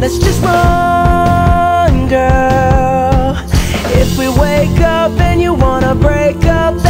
Let's just run, girl. If we wake up and you wanna break up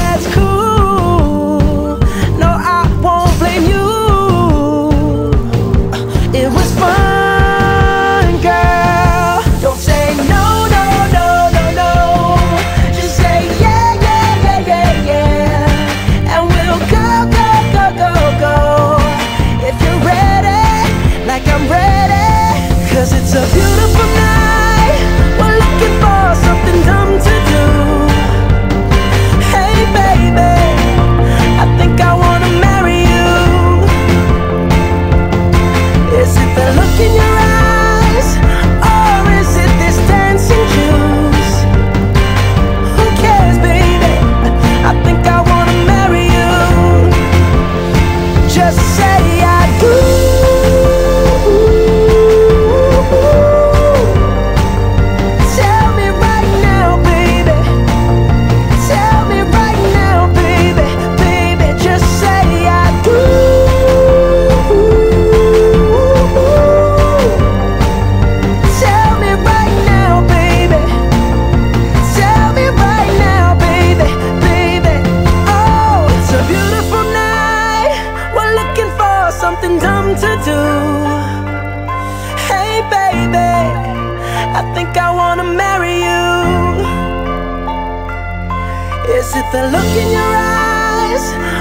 something dumb to do Hey baby, I think I wanna marry you Is it the look in your eyes?